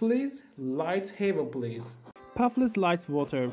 please. Light Haven, please. Puffless Light Water